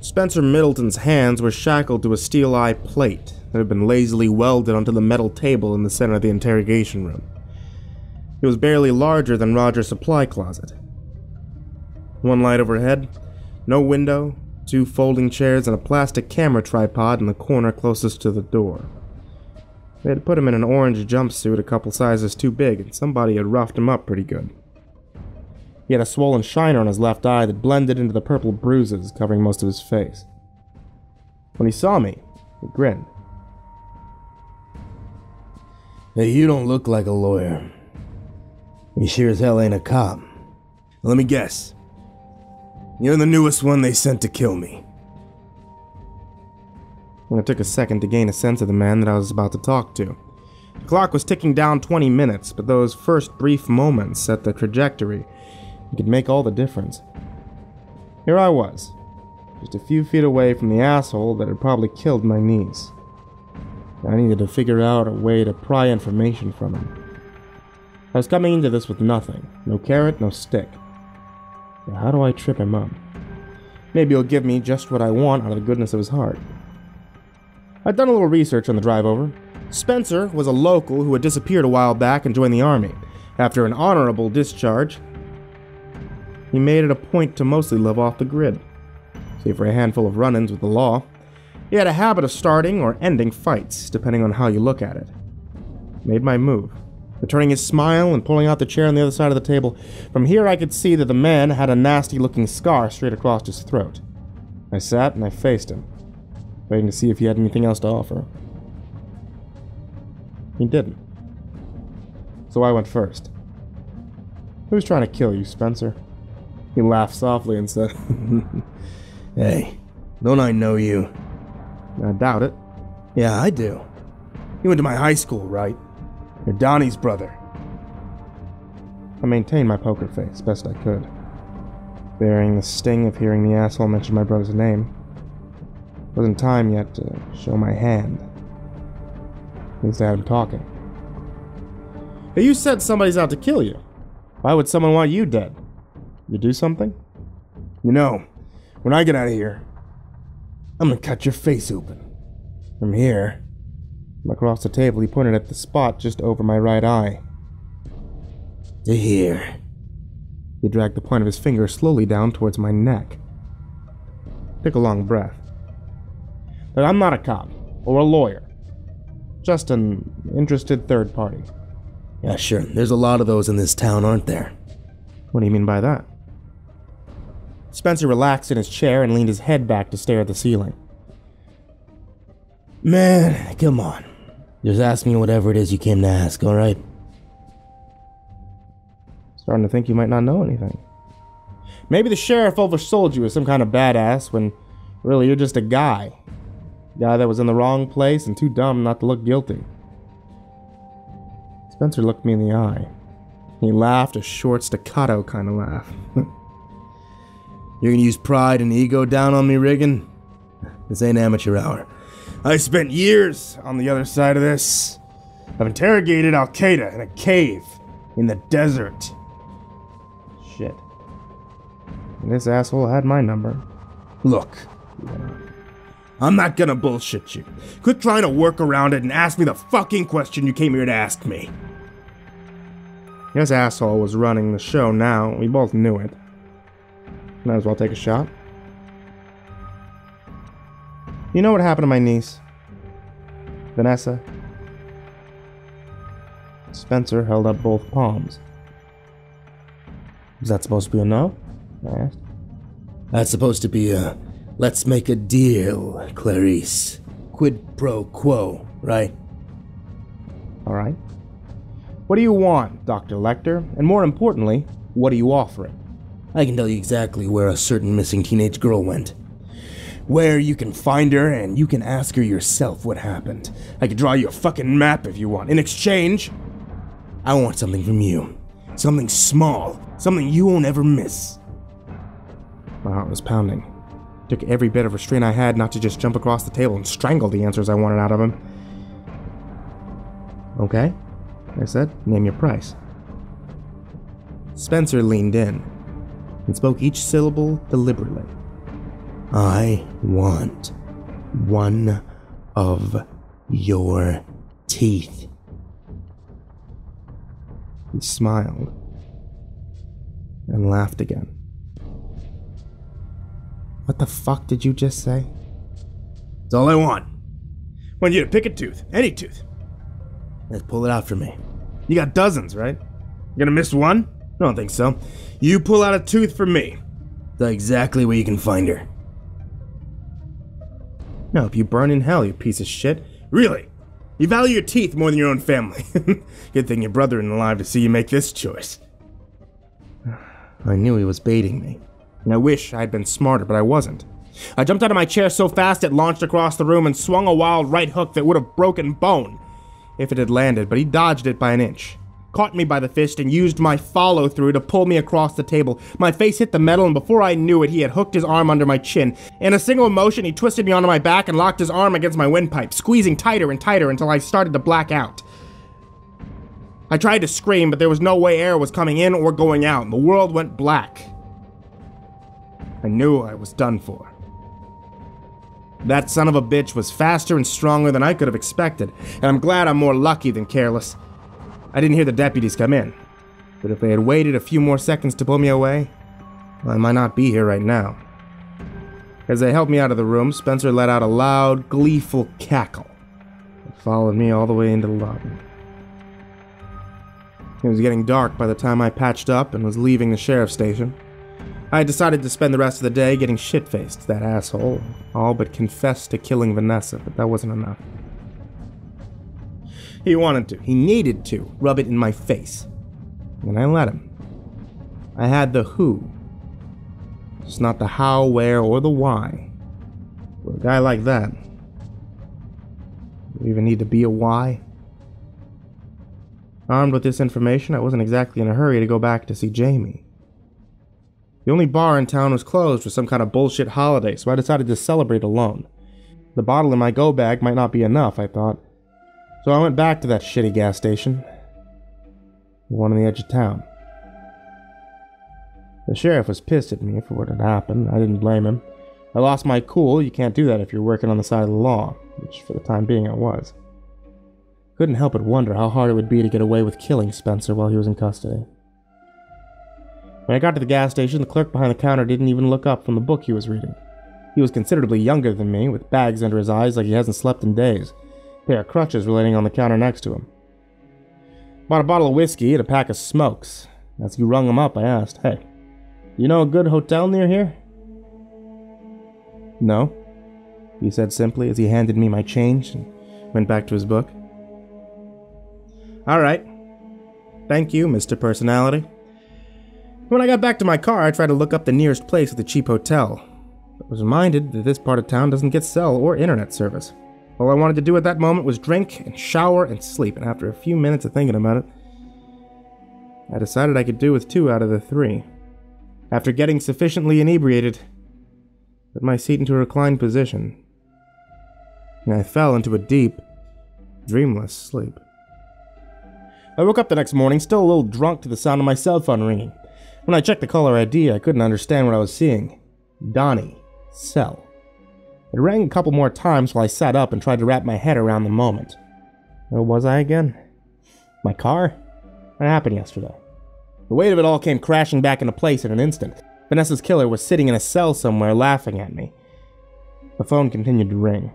Spencer Middleton's hands were shackled to a steel eye plate that had been lazily welded onto the metal table in the center of the interrogation room. It was barely larger than Roger's supply closet. One light overhead, no window, two folding chairs, and a plastic camera tripod in the corner closest to the door. They had put him in an orange jumpsuit a couple sizes too big, and somebody had roughed him up pretty good. He had a swollen shiner on his left eye that blended into the purple bruises covering most of his face. When he saw me, he grinned. Hey, you don't look like a lawyer. You sure as hell ain't a cop. Let me guess. You're the newest one they sent to kill me. It took a second to gain a sense of the man that I was about to talk to. The clock was ticking down 20 minutes, but those first brief moments set the trajectory and could make all the difference. Here I was, just a few feet away from the asshole that had probably killed my niece. I needed to figure out a way to pry information from him. I was coming into this with nothing no carrot, no stick. How do I trip him up? Maybe he'll give me just what I want out of the goodness of his heart. I'd done a little research on the drive over. Spencer was a local who had disappeared a while back and joined the army. After an honorable discharge, he made it a point to mostly live off the grid, save for a handful of run ins with the law. He had a habit of starting or ending fights, depending on how you look at it. Made my move, returning his smile and pulling out the chair on the other side of the table. From here, I could see that the man had a nasty looking scar straight across his throat. I sat and I faced him, waiting to see if he had anything else to offer. He didn't. So I went first. Who's trying to kill you, Spencer? He laughed softly and said, Hey, don't I know you? I doubt it. Yeah, I do. You went to my high school, right? You're Donnie's brother. I maintained my poker face best I could, bearing the sting of hearing the asshole mention my brother's name. It Wasn't time yet to show my hand. At least I had him talking. Hey, you said somebody's out to kill you. Why would someone want you dead? You do something? You know, when I get out of here, I'm gonna cut your face open. From here. From across the table, he pointed at the spot just over my right eye. To here. He dragged the point of his finger slowly down towards my neck. Took a long breath. But I'm not a cop or a lawyer. Just an interested third party. Yeah, sure. There's a lot of those in this town, aren't there? What do you mean by that? Spencer relaxed in his chair and leaned his head back to stare at the ceiling. Man, come on. Just ask me whatever it is you came to ask, alright? Starting to think you might not know anything. Maybe the sheriff oversold you as some kind of badass when really you're just a guy. Guy that was in the wrong place and too dumb not to look guilty. Spencer looked me in the eye. He laughed a short staccato kind of laugh. You're gonna use pride and ego down on me, Regan? This ain't amateur hour. I spent years on the other side of this. I've interrogated Al Qaeda in a cave in the desert. Shit. This asshole had my number. Look, I'm not gonna bullshit you. Quit trying to work around it and ask me the fucking question you came here to ask me. This asshole was running the show now. We both knew it. Might as well take a shot. You know what happened to my niece? Vanessa? Spencer held up both palms. Is that supposed to be a no? I asked. That's supposed to be a let's make a deal, Clarice. Quid pro quo, right? All right. What do you want, Dr. Lecter? And more importantly, what are you offering? I can tell you exactly where a certain missing teenage girl went. Where you can find her and you can ask her yourself what happened. I could draw you a fucking map if you want. In exchange, I want something from you. Something small. Something you won't ever miss. My heart was pounding. Took every bit of restraint I had not to just jump across the table and strangle the answers I wanted out of him. Okay, I said, name your price. Spencer leaned in and spoke each syllable deliberately. I want one of your teeth. He smiled and laughed again. What the fuck did you just say? That's all I want. want you to pick a tooth, any tooth. Let's pull it out for me. You got dozens, right? You gonna miss one? I don't think so. You pull out a tooth for me. That's exactly where you can find her. No, if you burn in hell, you piece of shit. Really? You value your teeth more than your own family. Good thing your brother isn't alive to see you make this choice. I knew he was baiting me. And I wish I'd been smarter, but I wasn't. I jumped out of my chair so fast it launched across the room and swung a wild right hook that would have broken bone if it had landed, but he dodged it by an inch caught me by the fist and used my follow through to pull me across the table. My face hit the metal, and before I knew it, he had hooked his arm under my chin. In a single motion, he twisted me onto my back and locked his arm against my windpipe, squeezing tighter and tighter until I started to black out. I tried to scream, but there was no way air was coming in or going out, and the world went black. I knew I was done for. That son of a bitch was faster and stronger than I could have expected, and I'm glad I'm more lucky than careless. I didn't hear the deputies come in, but if they had waited a few more seconds to pull me away, well, I might not be here right now. As they helped me out of the room, Spencer let out a loud, gleeful cackle that followed me all the way into the lobby. It was getting dark by the time I patched up and was leaving the sheriff's station. I had decided to spend the rest of the day getting shit faced, that asshole, all but confessed to killing Vanessa, but that wasn't enough. He wanted to. He needed to rub it in my face. And I let him. I had the who. Just not the how, where, or the why. For a guy like that, do you even need to be a why? Armed with this information, I wasn't exactly in a hurry to go back to see Jamie. The only bar in town was closed for some kind of bullshit holiday, so I decided to celebrate alone. The bottle in my go bag might not be enough, I thought. So I went back to that shitty gas station. The one on the edge of town. The sheriff was pissed at me for what had happened. I didn't blame him. I lost my cool. You can't do that if you're working on the side of the law, which for the time being I was. Couldn't help but wonder how hard it would be to get away with killing Spencer while he was in custody. When I got to the gas station, the clerk behind the counter didn't even look up from the book he was reading. He was considerably younger than me, with bags under his eyes like he hasn't slept in days pair of crutches were laying on the counter next to him. Bought a bottle of whiskey and a pack of smokes. As he rung them up, I asked, Hey, you know a good hotel near here? No, he said simply as he handed me my change and went back to his book. All right. Thank you, Mr. Personality. When I got back to my car, I tried to look up the nearest place with a cheap hotel, but was reminded that this part of town doesn't get cell or internet service. All I wanted to do at that moment was drink and shower and sleep, and after a few minutes of thinking about it, I decided I could do with two out of the three. After getting sufficiently inebriated, put my seat into a reclined position, and I fell into a deep, dreamless sleep. I woke up the next morning still a little drunk to the sound of my cell phone ringing. When I checked the caller ID, I couldn't understand what I was seeing. Donnie, cell. It rang a couple more times while I sat up and tried to wrap my head around the moment. Where was I again? My car? What happened yesterday? The weight of it all came crashing back into place in an instant. Vanessa's killer was sitting in a cell somewhere laughing at me. The phone continued to ring.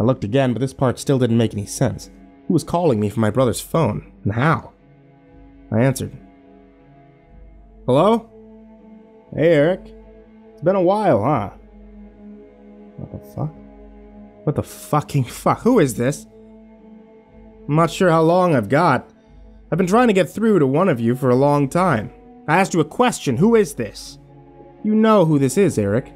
I looked again, but this part still didn't make any sense. Who was calling me from my brother's phone, and how? I answered. Hello? Hey, Eric. It's been a while, huh? What the fuck? What the fucking fuck? Who is this? I'm not sure how long I've got. I've been trying to get through to one of you for a long time. I asked you a question. Who is this? You know who this is, Eric.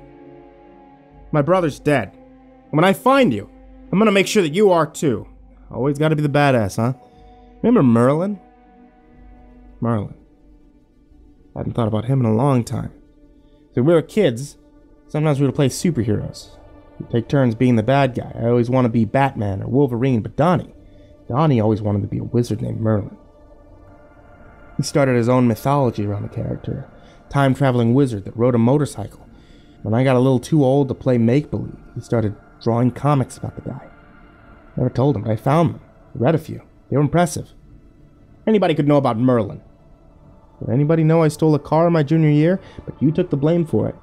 My brother's dead. And when I find you, I'm gonna make sure that you are too. Always gotta be the badass, huh? Remember Merlin? Merlin. I hadn't thought about him in a long time. So we were kids. Sometimes we would play superheroes. Take turns being the bad guy. I always want to be Batman or Wolverine, but Donnie, Donnie always wanted to be a wizard named Merlin. He started his own mythology around the character, a time traveling wizard that rode a motorcycle, When I got a little too old to play make believe, he started drawing comics about the guy. Never told him, but I found them. read a few. They were impressive. Anybody could know about Merlin. Did anybody know I stole a car in my junior year? But you took the blame for it.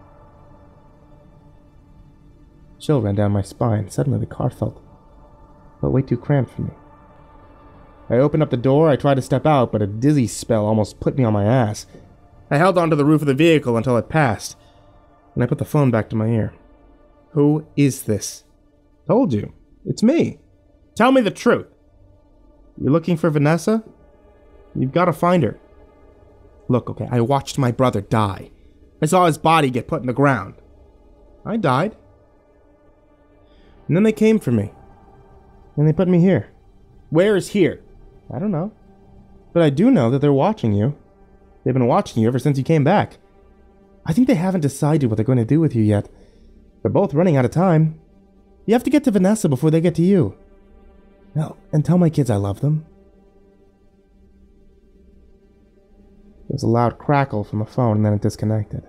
Chill ran down my spine. Suddenly the car felt, felt way too cramped for me. I opened up the door, I tried to step out, but a dizzy spell almost put me on my ass. I held onto the roof of the vehicle until it passed, and I put the phone back to my ear. Who is this? Told you. It's me. Tell me the truth. You're looking for Vanessa? You've got to find her. Look, okay, I watched my brother die. I saw his body get put in the ground. I died. And then they came for me. And they put me here. Where is here? I don't know. But I do know that they're watching you. They've been watching you ever since you came back. I think they haven't decided what they're going to do with you yet. They're both running out of time. You have to get to Vanessa before they get to you. No, and tell my kids I love them. There was a loud crackle from the phone and then it disconnected.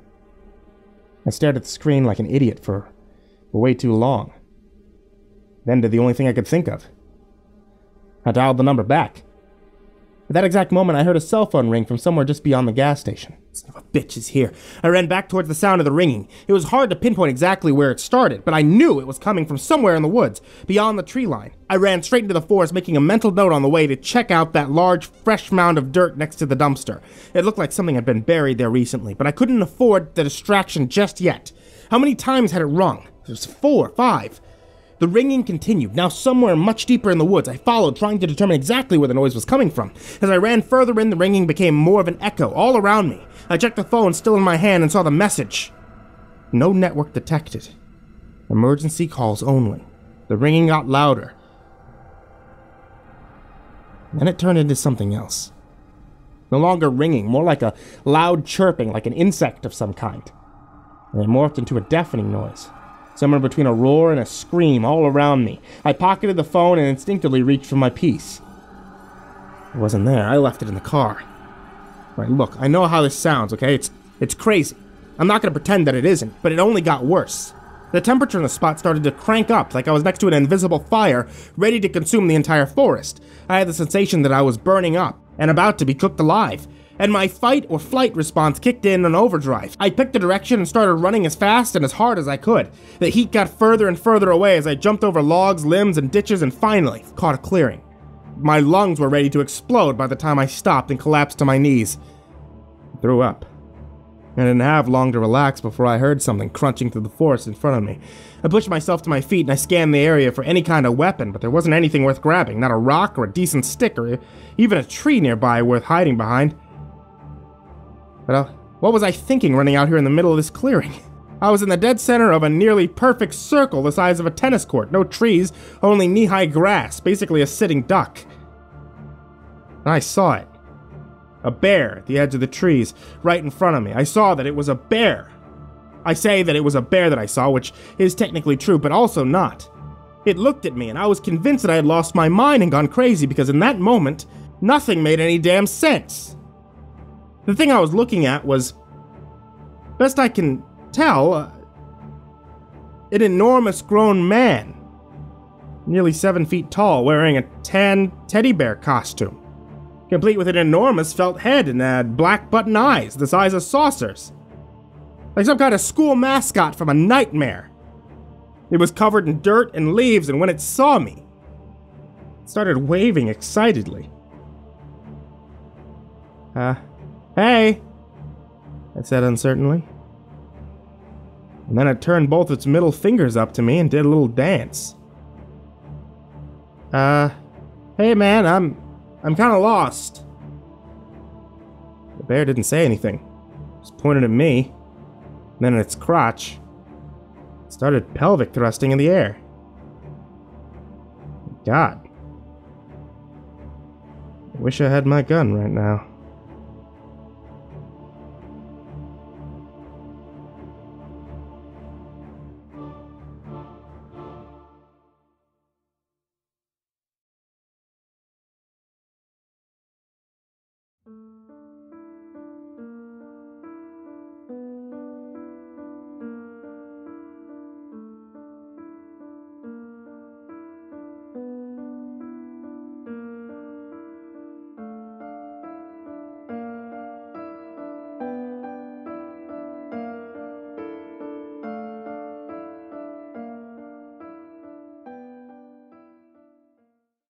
I stared at the screen like an idiot for, for way too long. Then did the only thing I could think of. I dialed the number back. At that exact moment, I heard a cell phone ring from somewhere just beyond the gas station. Son of a bitch is here. I ran back towards the sound of the ringing. It was hard to pinpoint exactly where it started, but I knew it was coming from somewhere in the woods, beyond the tree line. I ran straight into the forest, making a mental note on the way to check out that large, fresh mound of dirt next to the dumpster. It looked like something had been buried there recently, but I couldn't afford the distraction just yet. How many times had it rung? It was four, five. The ringing continued, now somewhere much deeper in the woods. I followed, trying to determine exactly where the noise was coming from. As I ran further in, the ringing became more of an echo all around me. I checked the phone still in my hand and saw the message. No network detected. Emergency calls only. The ringing got louder. Then it turned into something else. No longer ringing, more like a loud chirping, like an insect of some kind. And it morphed into a deafening noise somewhere between a roar and a scream all around me. I pocketed the phone and instinctively reached for my piece. It wasn't there. I left it in the car. Right, look, I know how this sounds, okay? It's it's crazy. I'm not gonna pretend that it isn't, but it only got worse. The temperature in the spot started to crank up like I was next to an invisible fire, ready to consume the entire forest. I had the sensation that I was burning up and about to be cooked alive and my fight or flight response kicked in on overdrive. I picked a direction and started running as fast and as hard as I could. The heat got further and further away as I jumped over logs, limbs, and ditches and finally caught a clearing. My lungs were ready to explode by the time I stopped and collapsed to my knees. I threw up. I didn't have long to relax before I heard something crunching through the forest in front of me. I pushed myself to my feet and I scanned the area for any kind of weapon, but there wasn't anything worth grabbing, not a rock or a decent stick or even a tree nearby worth hiding behind. But uh, what was I thinking running out here in the middle of this clearing? I was in the dead center of a nearly perfect circle the size of a tennis court. No trees, only knee high grass, basically a sitting duck. And I saw it. A bear at the edge of the trees, right in front of me. I saw that it was a bear. I say that it was a bear that I saw, which is technically true, but also not. It looked at me, and I was convinced that I had lost my mind and gone crazy because in that moment, nothing made any damn sense. The thing I was looking at was, best I can tell, uh, an enormous grown man, nearly seven feet tall, wearing a tan teddy bear costume, complete with an enormous felt head and black button eyes the size of saucers. Like some kind of school mascot from a nightmare. It was covered in dirt and leaves, and when it saw me, it started waving excitedly. Uh, Hey! I said uncertainly. And then it turned both its middle fingers up to me and did a little dance. Uh, hey man, I'm I'm kind of lost. The bear didn't say anything. Just pointed at me, then at its crotch. It started pelvic thrusting in the air. God. I wish I had my gun right now.